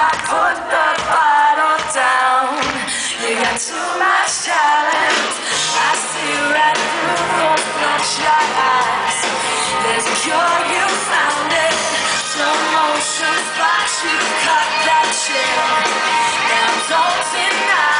I put the bottle down. You got too much talent. I see red through your bloodshot eyes. There's a cure, you found it. Slow motion flash, you cut that chill. Now don't deny.